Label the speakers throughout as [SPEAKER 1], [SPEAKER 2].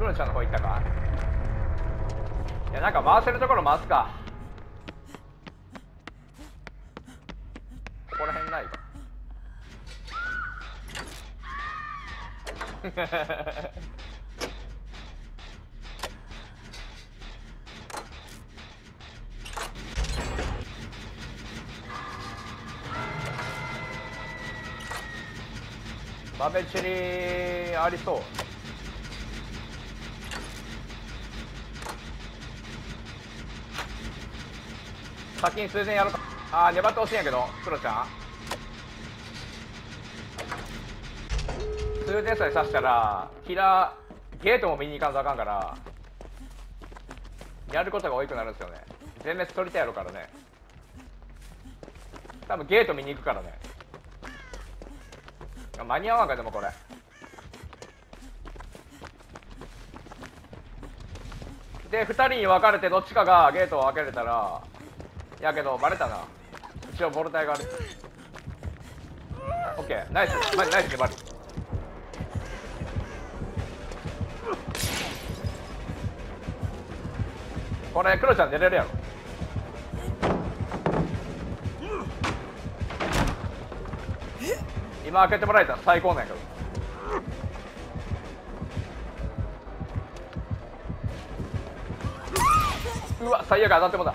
[SPEAKER 1] クロちゃんの方行ったか？いやなんか回せるところ回すか。ここら辺ない。かバベチリありそう。先に数千やろうかああ粘ってほしいんやけどクロちゃん。数千さえ刺したらキラーゲートも見に行かんとあかんからやることが多くなるんですよね。全滅取りたいやろからね。多分ゲート見に行くからね。間に合わんかでもこれ。で2人に分かれてどっちかがゲートを開けれたらやけどバレたな。一応ボルタイがある。オッケー。ナイス。マジナイス粘りこれクロちゃん出れるやろ。今開けてもらえたら最高なんやけど。うわ最悪当たってもだ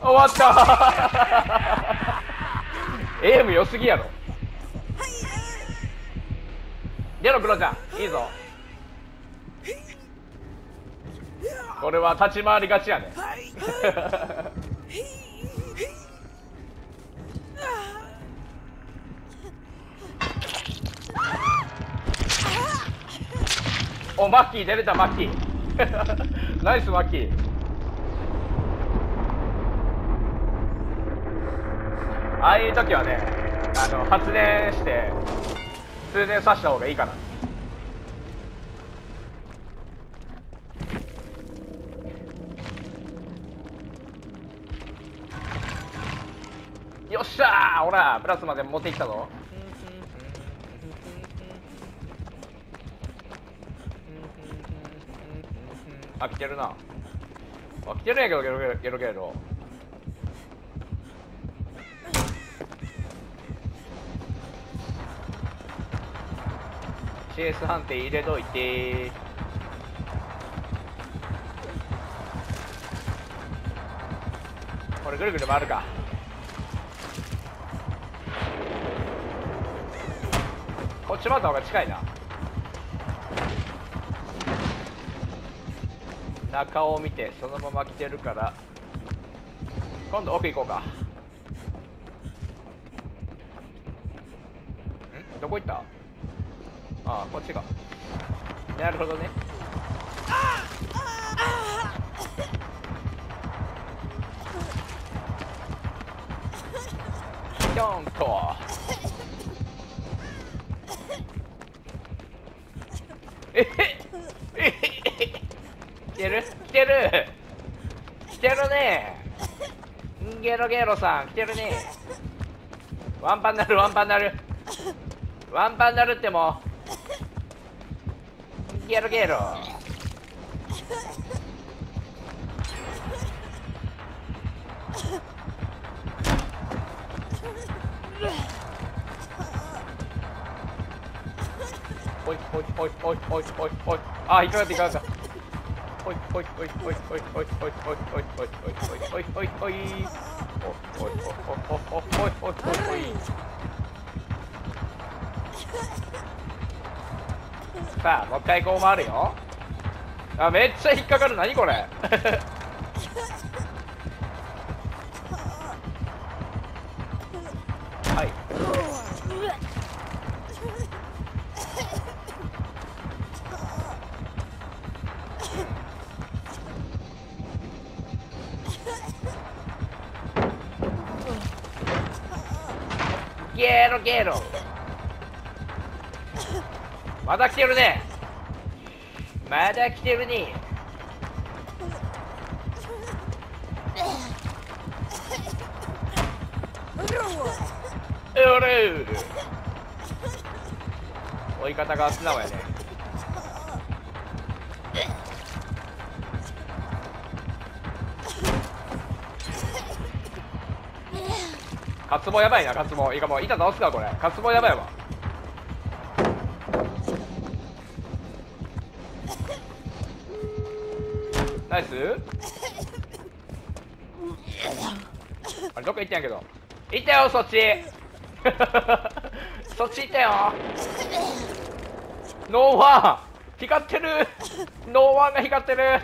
[SPEAKER 1] 終わった。エイム良すぎやろ。出ろクロちゃん。いいぞ。これは立ち回りがちやね。おマッキー出れたマッキー。ナイスマッキー ああいう時はねあの発電して通電させた方がいいかな。よっしゃーほらプラスまで持ってきたぞ。あ来てるな。あ来てるんやけどゲロゲロゲロゲロ。CS 判定入れといて。これぐるぐる回るか。こっち回った方が近いな。中を見てそのまま来てるから。今度奥行こうか。ん？どこ行った？ああこっちか。なるほどね。ぴょんとええ来てる？来てる。来てるね。ゲロゲロさん来てるね。ワンパンなるワンパンなる。ワンパンなるってもう。ゲロゲロほいほいほいほいほいほいほいあ引っかかって引っかかったほいほいほいほいほいほいほいほいほいほいほいほいほいほいさあもう一回こう回るよ。あめっちゃ引っかかる。何これ。はい。ゲロゲロ。まだ来てるね。まだ来てるね。うる追い方が素直やね。カツボやばいなカツボ。いいかもう板倒すかこれ。カツボやばいわ返すあれどっか行ったんやけど。行ったよそっち。そっち行ったよ。 No One。光ってる。 No One が光ってる。